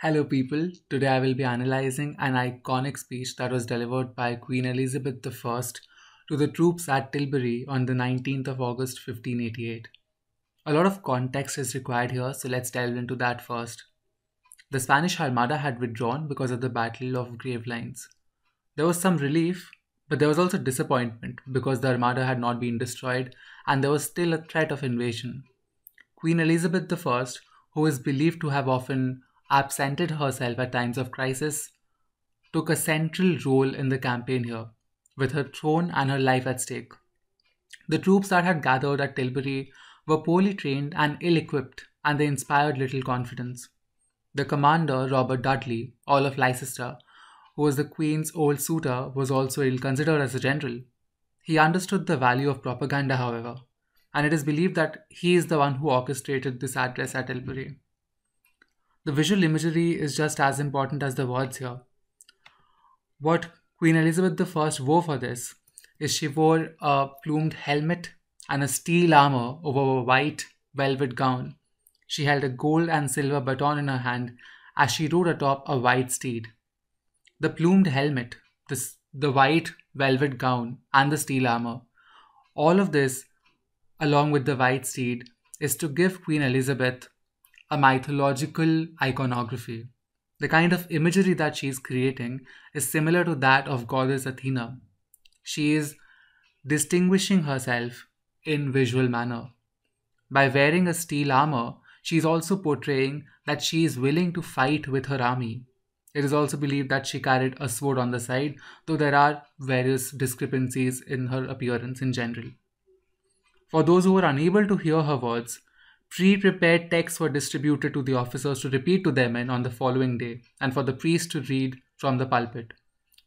Hello, people. Today I will be analyzing an iconic speech that was delivered by Queen Elizabeth I to the troops at Tilbury on the 19th of August 1588. A lot of context is required here, so let's delve into that first. The Spanish Armada had withdrawn because of the Battle of Gravelines. There was some relief, but there was also disappointment because the Armada had not been destroyed and there was still a threat of invasion. Queen Elizabeth I, who is believed to have often absented herself at times of crisis, took a central role in the campaign here, with her throne and her life at stake. The troops that had gathered at Tilbury were poorly trained and ill equipped, and they inspired little confidence. The commander, Robert Dudley, Earl of Leicester, who was the Queen's old suitor, was also ill considered as a general. He understood the value of propaganda, however, and it is believed that he is the one who orchestrated this address at Tilbury. The visual imagery is just as important as the words here. What Queen Elizabeth I wore for this is she wore a plumed helmet and a steel armor over a white velvet gown. She held a gold and silver baton in her hand as she rode atop a white steed. The plumed helmet, the, the white velvet gown, and the steel armor, all of this, along with the white steed, is to give Queen Elizabeth a mythological iconography. The kind of imagery that she is creating is similar to that of goddess Athena. She is distinguishing herself in visual manner. By wearing a steel armor, she is also portraying that she is willing to fight with her army. It is also believed that she carried a sword on the side, though there are various discrepancies in her appearance in general. For those who are unable to hear her words, Pre-prepared texts were distributed to the officers to repeat to their men on the following day and for the priest to read from the pulpit.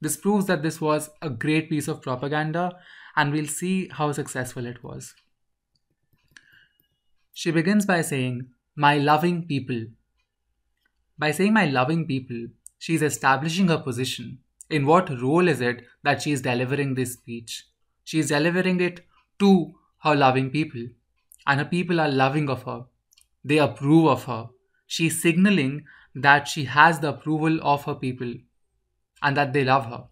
This proves that this was a great piece of propaganda and we'll see how successful it was. She begins by saying, My loving people. By saying my loving people, she is establishing her position. In what role is it that she is delivering this speech? She is delivering it to her loving people and her people are loving of her. They approve of her. She's signaling that she has the approval of her people and that they love her.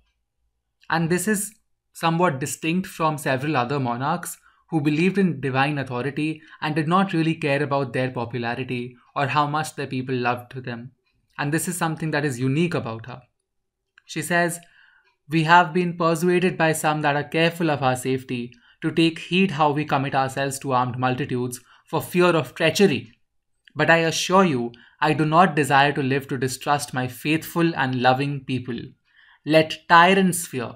And this is somewhat distinct from several other monarchs who believed in divine authority and did not really care about their popularity or how much their people loved them. And this is something that is unique about her. She says, We have been persuaded by some that are careful of our safety to take heed how we commit ourselves to armed multitudes for fear of treachery. But I assure you, I do not desire to live to distrust my faithful and loving people. Let tyrants fear.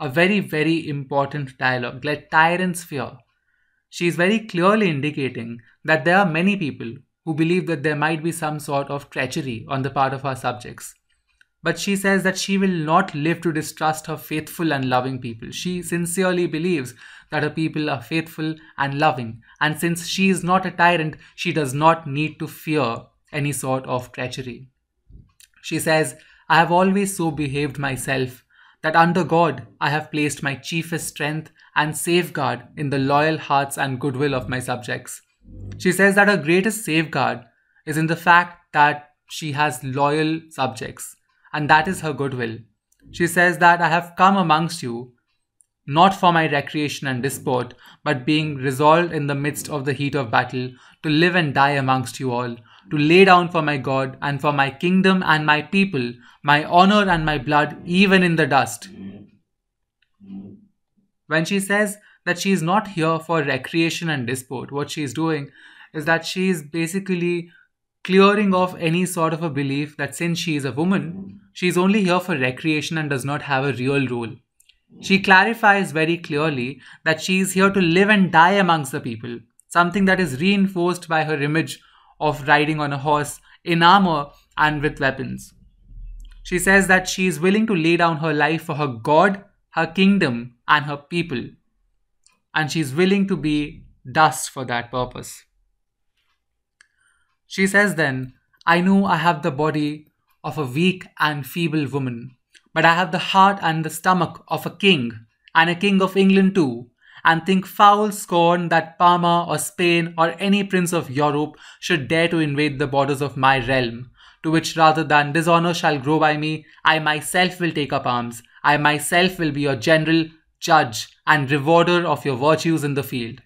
A very, very important dialogue. Let tyrants fear. She is very clearly indicating that there are many people who believe that there might be some sort of treachery on the part of our subjects. But she says that she will not live to distrust her faithful and loving people. She sincerely believes that her people are faithful and loving, and since she is not a tyrant, she does not need to fear any sort of treachery. She says, I have always so behaved myself that under God I have placed my chiefest strength and safeguard in the loyal hearts and goodwill of my subjects. She says that her greatest safeguard is in the fact that she has loyal subjects and that is her goodwill. She says that I have come amongst you, not for my recreation and disport, but being resolved in the midst of the heat of battle, to live and die amongst you all, to lay down for my God and for my kingdom and my people, my honor and my blood, even in the dust. When she says that she is not here for recreation and disport, what she is doing is that she is basically clearing off any sort of a belief that since she is a woman, she is only here for recreation and does not have a real role. She clarifies very clearly that she is here to live and die amongst the people, something that is reinforced by her image of riding on a horse in armor and with weapons. She says that she is willing to lay down her life for her God, her kingdom, and her people, and she is willing to be dust for that purpose. She says then, I know I have the body of a weak and feeble woman, but I have the heart and the stomach of a king, and a king of England too, and think foul scorn that Parma or Spain or any prince of Europe should dare to invade the borders of my realm, to which rather than dishonor shall grow by me, I myself will take up arms. I myself will be your general, judge, and rewarder of your virtues in the field.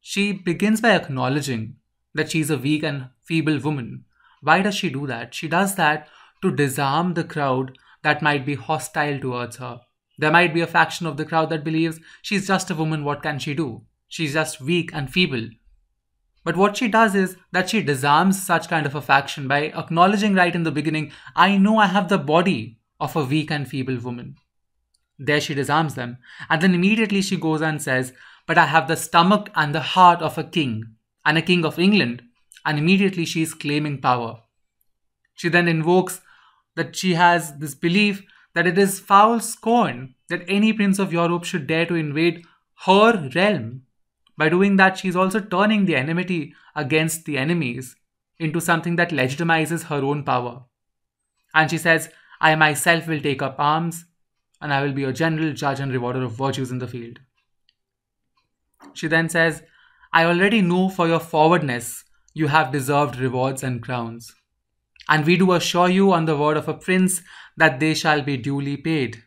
She begins by acknowledging that she is a weak and feeble woman. Why does she do that? She does that to disarm the crowd that might be hostile towards her. There might be a faction of the crowd that believes she's just a woman, what can she do? She's just weak and feeble. But what she does is that she disarms such kind of a faction by acknowledging right in the beginning, I know I have the body of a weak and feeble woman. There she disarms them. And then immediately she goes and says, But I have the stomach and the heart of a king, and a king of England. And immediately she is claiming power. She then invokes that she has this belief that it is foul scorn that any prince of Europe should dare to invade her realm. By doing that, she is also turning the enmity against the enemies into something that legitimizes her own power. And she says, I myself will take up arms, and I will be a general judge and rewarder of virtues in the field. She then says, I already know for your forwardness you have deserved rewards and crowns. And we do assure you on the word of a prince that they shall be duly paid.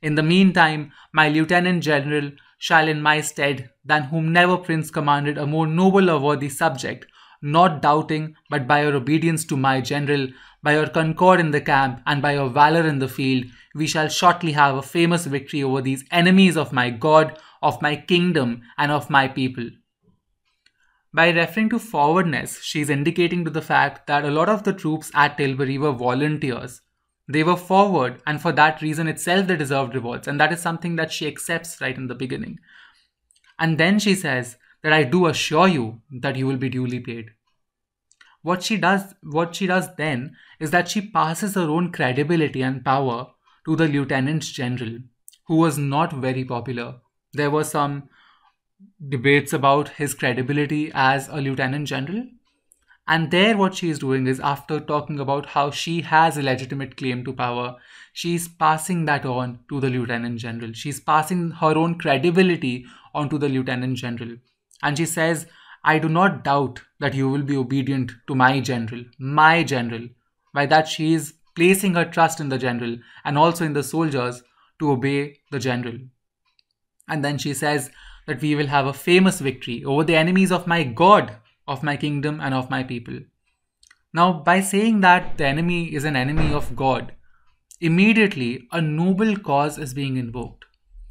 In the meantime, my lieutenant general shall in my stead, than whom never prince commanded a more noble or worthy subject, not doubting, but by your obedience to my general, by your concord in the camp, and by your valor in the field, we shall shortly have a famous victory over these enemies of my God, of my kingdom, and of my people. By referring to forwardness, she is indicating to the fact that a lot of the troops at Tilbury were volunteers they were forward, and for that reason itself, they deserved rewards. And that is something that she accepts right in the beginning. And then she says that I do assure you that you will be duly paid. What she does, what she does then is that she passes her own credibility and power to the lieutenant general, who was not very popular. There were some debates about his credibility as a lieutenant general, and there, what she is doing is after talking about how she has a legitimate claim to power, she's passing that on to the lieutenant general. She's passing her own credibility onto the lieutenant general. And she says, I do not doubt that you will be obedient to my general, my general. By that, she is placing her trust in the general and also in the soldiers to obey the general. And then she says that we will have a famous victory over the enemies of my God of my kingdom and of my people. Now, by saying that the enemy is an enemy of God, immediately a noble cause is being invoked.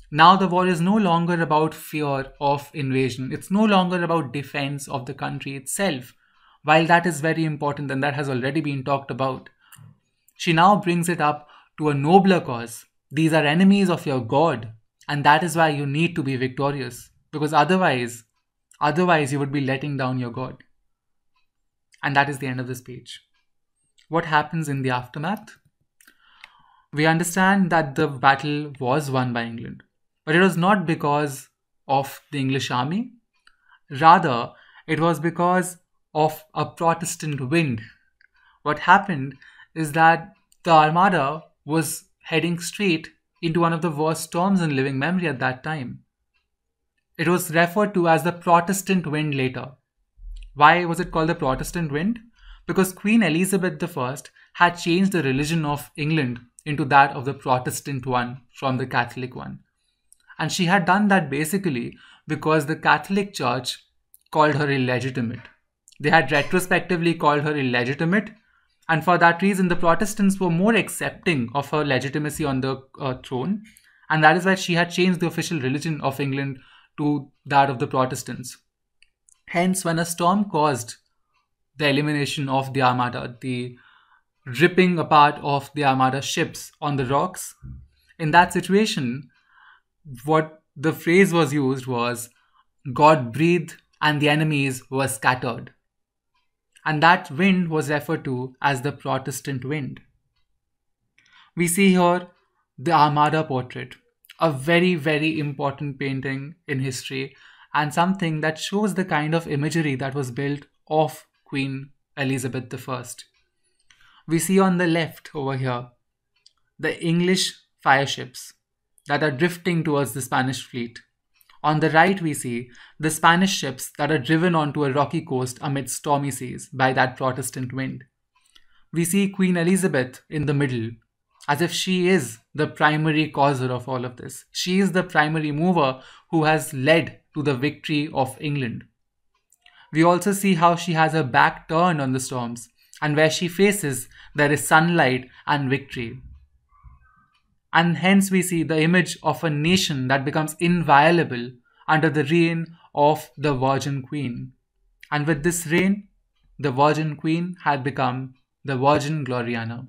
Now, the war is no longer about fear of invasion, it's no longer about defense of the country itself. While that is very important and that has already been talked about, she now brings it up to a nobler cause. These are enemies of your God, and that is why you need to be victorious. Because otherwise, Otherwise, you would be letting down your God. And that is the end of this page. What happens in the aftermath? We understand that the battle was won by England, but it was not because of the English army. Rather, it was because of a Protestant wind. What happened is that the Armada was heading straight into one of the worst storms in living memory at that time. It was referred to as the Protestant wind later. Why was it called the Protestant wind? Because Queen Elizabeth I had changed the religion of England into that of the Protestant one from the Catholic one. And she had done that basically because the Catholic Church called her illegitimate. They had retrospectively called her illegitimate, and for that reason, the Protestants were more accepting of her legitimacy on the uh, throne, and that is why she had changed the official religion of England to that of the Protestants. Hence, when a storm caused the elimination of the Armada, the ripping apart of the Armada ships on the rocks, in that situation, what the phrase was used was God breathed and the enemies were scattered. And that wind was referred to as the Protestant wind. We see here the Armada portrait a very, very important painting in history and something that shows the kind of imagery that was built of Queen Elizabeth I. We see on the left over here the English fireships that are drifting towards the Spanish fleet. On the right, we see the Spanish ships that are driven onto a rocky coast amid stormy seas by that Protestant wind. we see Queen Elizabeth in the middle, as if she is the primary causer of all of this. She is the primary mover who has led to the victory of England. We also see how she has her back turned on the storms, and where she faces, there is sunlight and victory. And hence, we see the image of a nation that becomes inviolable under the reign of the Virgin Queen. And with this reign, the Virgin Queen had become the Virgin Gloriana.